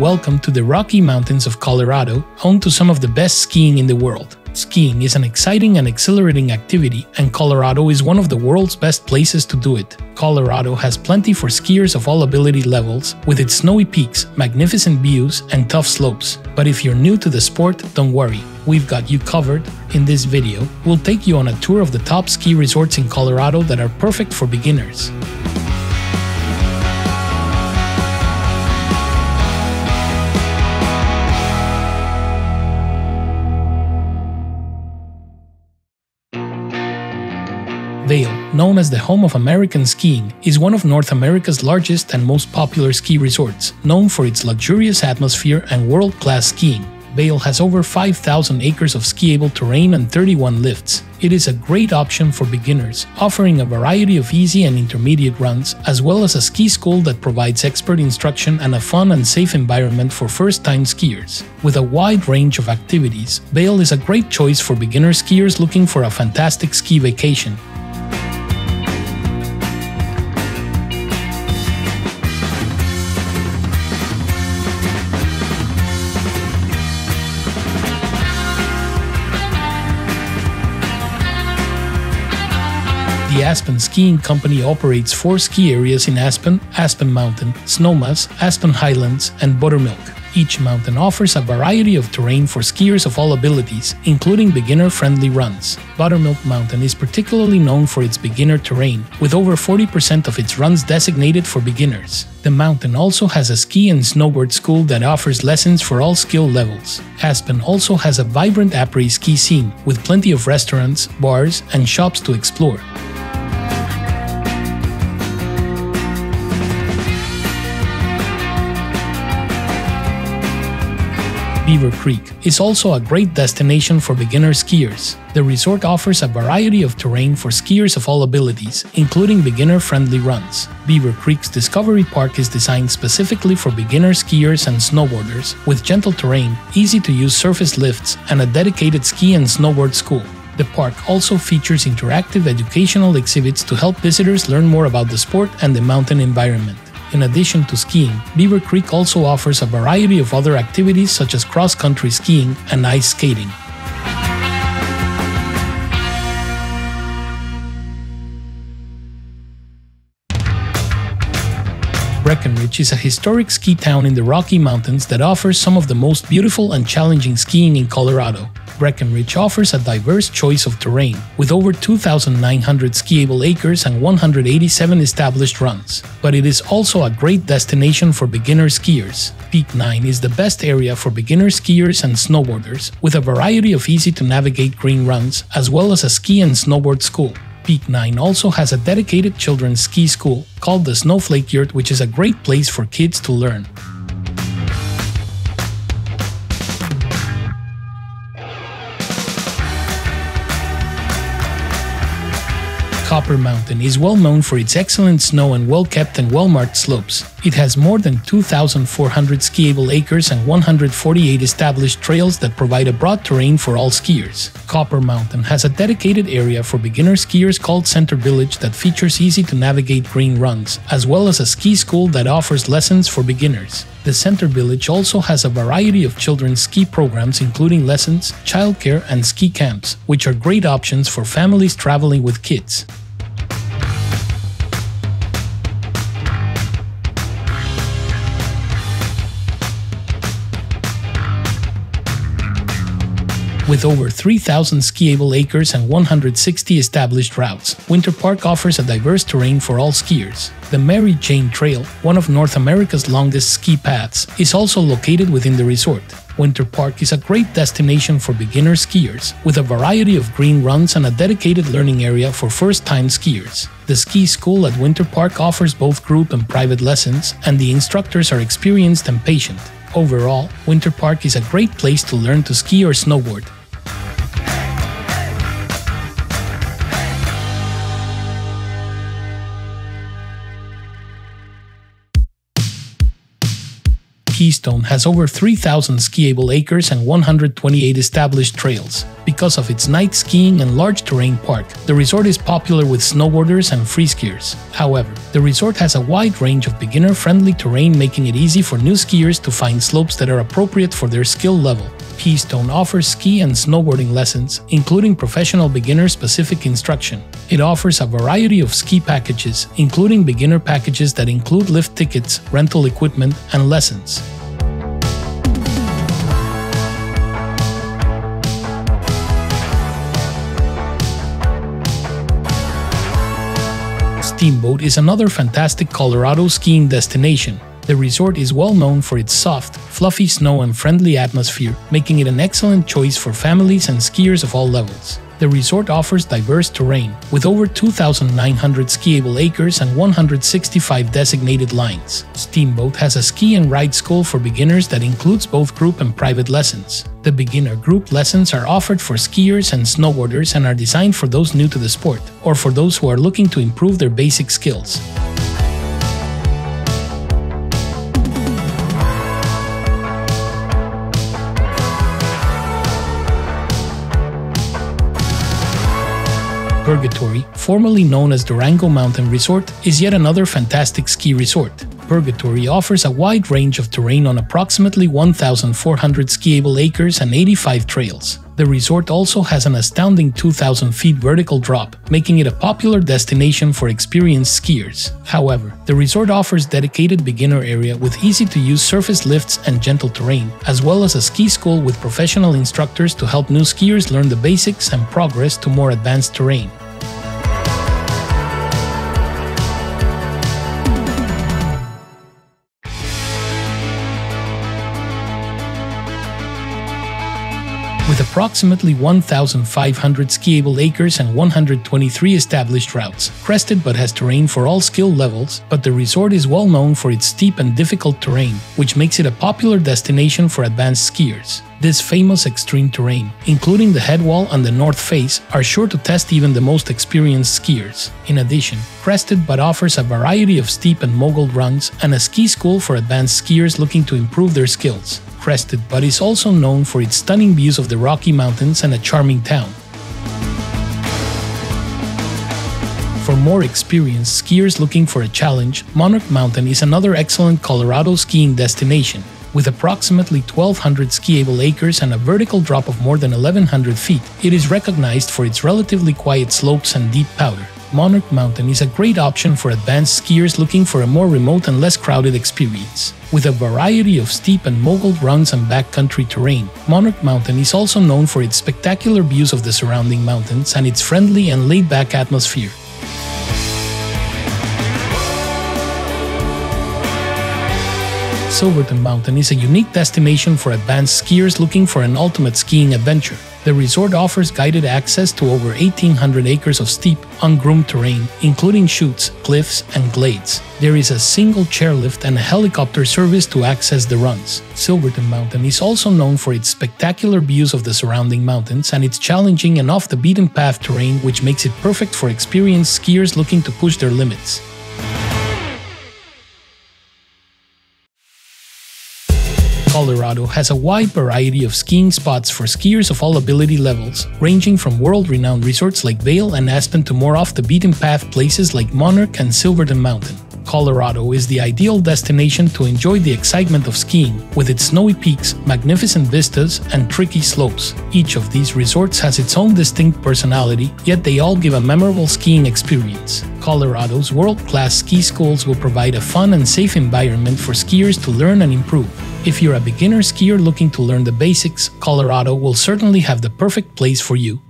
Welcome to the Rocky Mountains of Colorado, home to some of the best skiing in the world. Skiing is an exciting and exhilarating activity, and Colorado is one of the world's best places to do it. Colorado has plenty for skiers of all ability levels, with its snowy peaks, magnificent views, and tough slopes. But if you're new to the sport, don't worry, we've got you covered. In this video, we'll take you on a tour of the top ski resorts in Colorado that are perfect for beginners. Vail, known as the home of American skiing, is one of North America's largest and most popular ski resorts, known for its luxurious atmosphere and world class skiing. Vail has over 5,000 acres of skiable terrain and 31 lifts. It is a great option for beginners, offering a variety of easy and intermediate runs, as well as a ski school that provides expert instruction and a fun and safe environment for first time skiers. With a wide range of activities, Vail is a great choice for beginner skiers looking for a fantastic ski vacation. Aspen Skiing Company operates four ski areas in Aspen, Aspen Mountain, Snowmass, Aspen Highlands, and Buttermilk. Each mountain offers a variety of terrain for skiers of all abilities, including beginner friendly runs. Buttermilk Mountain is particularly known for its beginner terrain, with over 40% of its runs designated for beginners. The mountain also has a ski and snowboard school that offers lessons for all skill levels. Aspen also has a vibrant après ski scene, with plenty of restaurants, bars, and shops to explore. Beaver Creek is also a great destination for beginner skiers. The resort offers a variety of terrain for skiers of all abilities, including beginner friendly runs. Beaver Creek's Discovery Park is designed specifically for beginner skiers and snowboarders, with gentle terrain, easy to use surface lifts, and a dedicated ski and snowboard school. The park also features interactive educational exhibits to help visitors learn more about the sport and the mountain environment. In addition to skiing, Beaver Creek also offers a variety of other activities such as cross country skiing and ice skating. Breckenridge is a historic ski town in the Rocky Mountains that offers some of the most beautiful and challenging skiing in Colorado. Breckenridge offers a diverse choice of terrain, with over 2,900 skiable acres and 187 established runs. But it is also a great destination for beginner skiers. Peak 9 is the best area for beginner skiers and snowboarders, with a variety of easy to navigate green runs, as well as a ski and snowboard school. Peak 9 also has a dedicated children's ski school called the Snowflake Yurt, which is a great place for kids to learn. Copper Mountain is well known for its excellent snow and well kept and well marked slopes. It has more than 2,400 skiable acres and 148 established trails that provide a broad terrain for all skiers. Copper Mountain has a dedicated area for beginner skiers called Center Village that features easy to navigate green runs, as well as a ski school that offers lessons for beginners. The Center Village also has a variety of children's ski programs, including lessons, childcare, and ski camps, which are great options for families traveling with kids. With over 3,000 skiable acres and 160 established routes, Winter Park offers a diverse terrain for all skiers. The Mary Jane Trail, one of North America's longest ski paths, is also located within the resort. Winter Park is a great destination for beginner skiers, with a variety of green runs and a dedicated learning area for first time skiers. The ski school at Winter Park offers both group and private lessons, and the instructors are experienced and patient. Overall, Winter Park is a great place to learn to ski or snowboard. Keystone has over 3,000 skiable acres and 128 established trails. Because of its night skiing and large terrain park, the resort is popular with snowboarders and freeskiers. However, the resort has a wide range of beginner-friendly terrain making it easy for new skiers to find slopes that are appropriate for their skill level. Keystone offers ski and snowboarding lessons, including professional beginner-specific instruction. It offers a variety of ski packages, including beginner packages that include lift tickets, rental equipment, and lessons. Steamboat is another fantastic Colorado skiing destination. The resort is well known for its soft, fluffy snow and friendly atmosphere, making it an excellent choice for families and skiers of all levels. The resort offers diverse terrain, with over 2,900 skiable acres and 165 designated lines. Steamboat has a ski and ride school for beginners that includes both group and private lessons. The beginner group lessons are offered for skiers and snowboarders and are designed for those new to the sport, or for those who are looking to improve their basic skills. Purgatory, formerly known as Durango Mountain Resort, is yet another fantastic ski resort. Purgatory offers a wide range of terrain on approximately 1,400 skiable acres and 85 trails. The resort also has an astounding 2,000 feet vertical drop, making it a popular destination for experienced skiers. However, the resort offers dedicated beginner area with easy-to-use surface lifts and gentle terrain, as well as a ski school with professional instructors to help new skiers learn the basics and progress to more advanced terrain. Approximately 1,500 skiable acres and 123 established routes, Crested Butte has terrain for all skill levels, but the resort is well known for its steep and difficult terrain, which makes it a popular destination for advanced skiers. This famous extreme terrain, including the headwall and the north face, are sure to test even the most experienced skiers. In addition, Crested Butte offers a variety of steep and mogul runs and a ski school for advanced skiers looking to improve their skills. Crested Butte is also known for its stunning views of the Rocky Mountains and a charming town. For more experienced skiers looking for a challenge, Monarch Mountain is another excellent Colorado skiing destination. With approximately 1,200 skiable acres and a vertical drop of more than 1,100 feet, it is recognized for its relatively quiet slopes and deep powder. Monarch Mountain is a great option for advanced skiers looking for a more remote and less crowded experience. With a variety of steep and mogul runs and backcountry terrain, Monarch Mountain is also known for its spectacular views of the surrounding mountains and its friendly and laid-back atmosphere. Silverton Mountain is a unique destination for advanced skiers looking for an ultimate skiing adventure. The resort offers guided access to over 1,800 acres of steep, ungroomed terrain, including chutes, cliffs, and glades. There is a single chairlift and a helicopter service to access the runs. Silverton Mountain is also known for its spectacular views of the surrounding mountains and its challenging and off the beaten path terrain, which makes it perfect for experienced skiers looking to push their limits. Colorado has a wide variety of skiing spots for skiers of all ability levels, ranging from world-renowned resorts like Vail and Aspen to more off-the-beaten-path places like Monarch and Silverton Mountain. Colorado is the ideal destination to enjoy the excitement of skiing, with its snowy peaks, magnificent vistas, and tricky slopes. Each of these resorts has its own distinct personality, yet they all give a memorable skiing experience. Colorado's world-class ski schools will provide a fun and safe environment for skiers to learn and improve. If you're a beginner skier looking to learn the basics, Colorado will certainly have the perfect place for you.